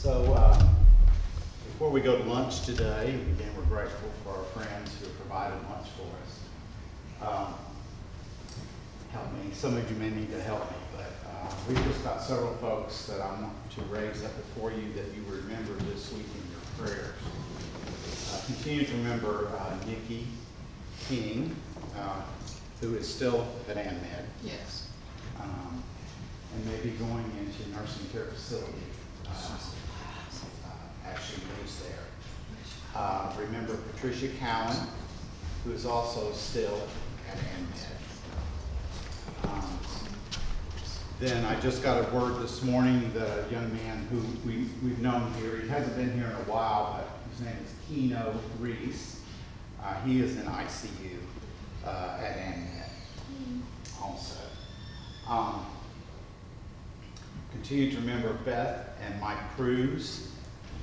So, um, before we go to lunch today, again, we're grateful for our friends who have provided lunch for us. Um, Help me, some of you may need to help me, but uh, we've just got several folks that I want to raise up before you that you remember this week in your prayers. Uh, Continue to remember uh, Nikki King, uh, who is still at ANMED Yes. um, and maybe going into nursing care facility uh, uh, as she moves there. Uh, Remember Patricia Cowan, who is also still at ANMED. Um, Then I just got a word this morning a young man who we, we've known here, he hasn't been here in a while, but his name is Keno Reese. Uh, he is in ICU, uh, at ANMED also. Um, Continue to remember Beth and Mike Cruz.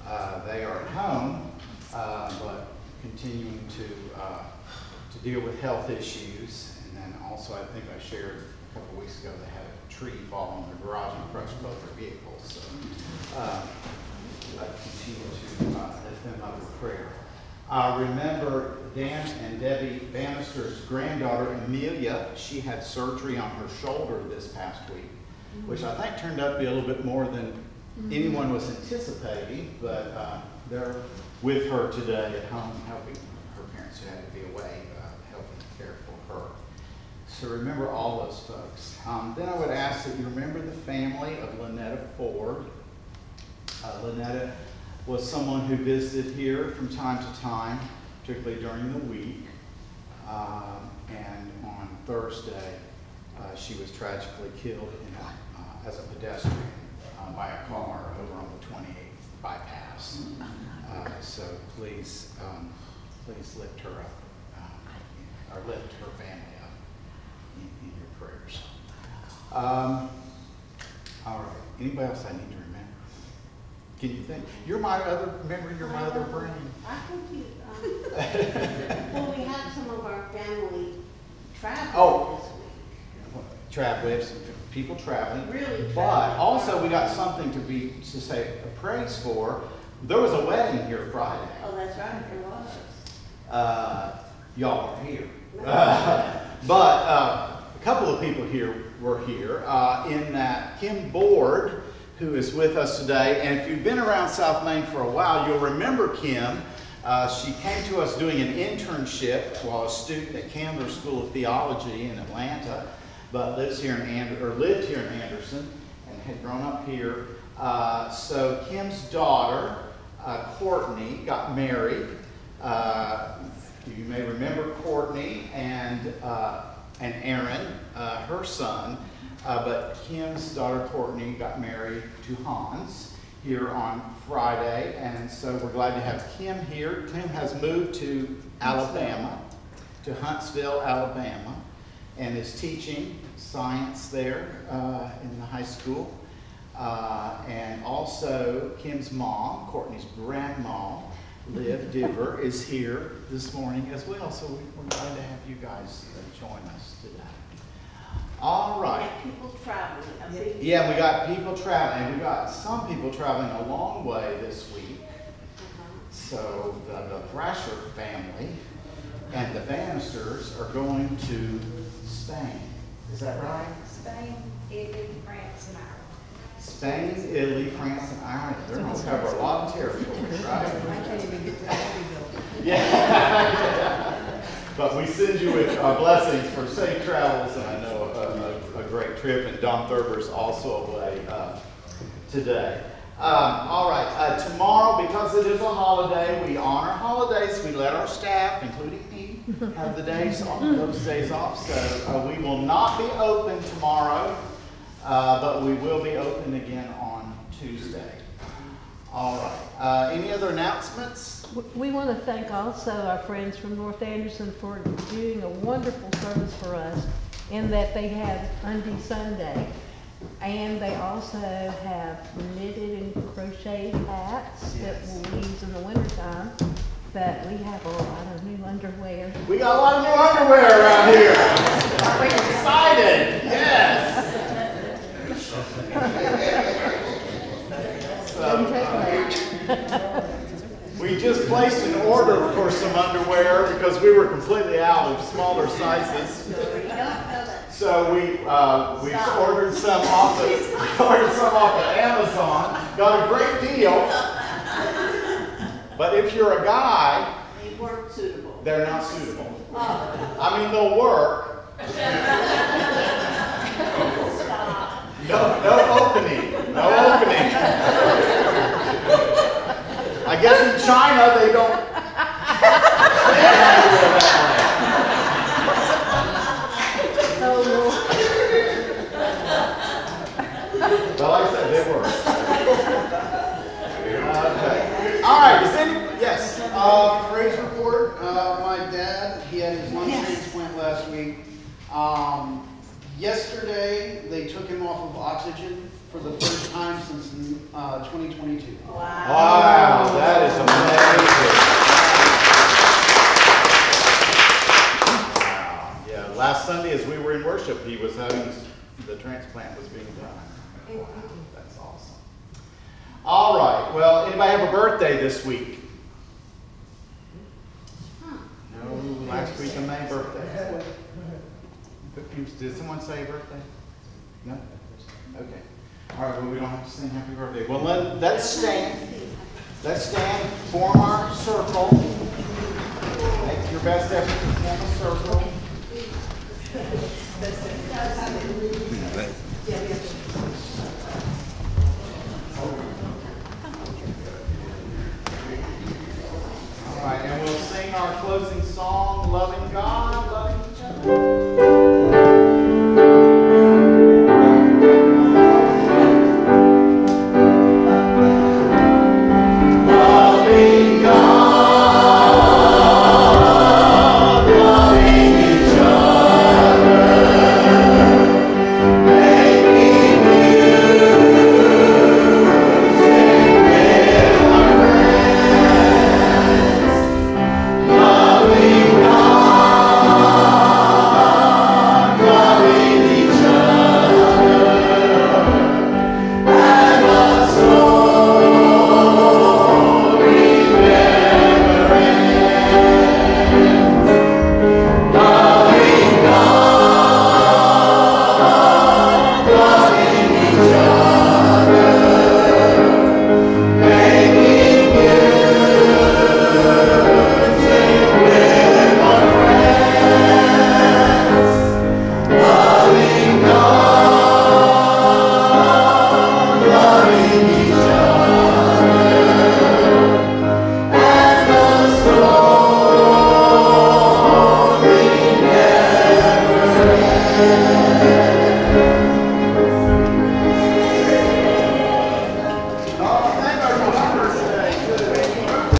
Uh, they are at home, uh, but continuing to, uh, to deal with health issues. And then also, I think I shared a couple weeks ago, they had a tree fall on their garage and crush both their vehicles. So, uh, I continue to uh, lift them up in prayer. Uh, remember Dan and Debbie Bannister's granddaughter Amelia. She had surgery on her shoulder this past week, which I think turned out to be a little bit more than anyone was anticipating. But uh, they're with her today at home, helping her parents who had to be away, uh, helping care for her. So remember all those folks. Um, then I would ask that you remember the family of Lynetta Ford. Uh, Lynetta was someone who visited here from time to time, particularly during the week. Um, and on Thursday, uh, she was tragically killed a, uh, as a pedestrian uh, by a car over on the 28th bypass. Uh, so please, um, please lift her up, uh, or lift her family up in, in your prayers. Um, all right. Anybody else I need to remember? Can you think? You're my other, remember, you're my other brain. I think you, um, well, we have some of our family traveling Oh. this week. Travel, we have some people traveling. Really But traveling. also, we got something to be, to say a praise for. There was a wedding here Friday. Oh, that's right, there was. Uh, y'all are here. But, uh, a couple of people here were here, uh, in that Kim Board, who is with us today, and if you've been around South Main for a while, you'll remember Kim. Uh, she came to us doing an internship while a student at Candler School of Theology in Atlanta, but lives here in And- or lived here in Anderson and had grown up here. Uh, so Kim's daughter, uh, Courtney, got married. Uh, you may remember Courtney and, uh, and Aaron, uh, her son. Uh, but Kim's daughter Courtney got married to Hans here on Friday, and so we're glad to have Kim here. Kim has moved to Alabama, to Huntsville, Alabama, and is teaching science there uh, in the high school. Uh, and also, Kim's mom, Courtney's grandma, Liv Diver, is here this morning as well. So we- we're glad to have you guys uh, join us today. All right. We right. people traveling, a. Yeah, we got people traveling, we got some people traveling a long way this week. Uh-huh. So the, the Thrasher family and the Bannisters are going to Spain. Is that right? Spain, Italy, France, and Ireland. Spain, Italy, France, and Ireland. They're going to cover a lot of territory, right? I can't even get to Abbeville. Yeah. But we send you with uh, blessings for safe travels and I know a, a, a great trip. And Don Thurber's also away uh, today. Um, all right, uh, tomorrow, because it is a holiday, we honor holidays. We let our staff, including me, have the days off, those days off. So uh, we will not be open tomorrow, uh, but we will be open again on Tuesday. All right. Uh, any other announcements? We want to thank also our friends from North Anderson for doing a wonderful service for us in that they have Undy Sunday. And they also have knitted and crocheted hats that we'll use in the wintertime. But we have a lot of new underwear. We got a lot of new underwear around here. I'm excited. Yes. So, Doesn't take uh, much. We just placed an order for some underwear because we were completely out of smaller sizes. You don't know that. So we, uh, we ordered some off of, ordered some off of Amazon, got a great deal. But if you're a guy, They weren't suitable. they're not suitable. Oh, I mean, they'll work. No, no opening, no opening. I guess in China, they don't. But like I said, they work. Okay. All right, is any, yes, Uh, praise report, uh, my dad, he had his lung transplant last week. Um, yesterday, they took him off of oxygen for the first time since, uh, twenty twenty-two. Wow, that is amazing. Wow, Yeah, last Sunday as we were in worship, he was having, the transplant was being done. Wow, That's awesome. All right, well, anybody have a birthday this week? No, last week of May birthday. Did someone say birthday? No? Okay. All right, well, we don't have to sing happy birthday. Well, let, let's stand. Let's stand, form our circle. Make your best effort to form a circle. All right, and we'll sing our closing song,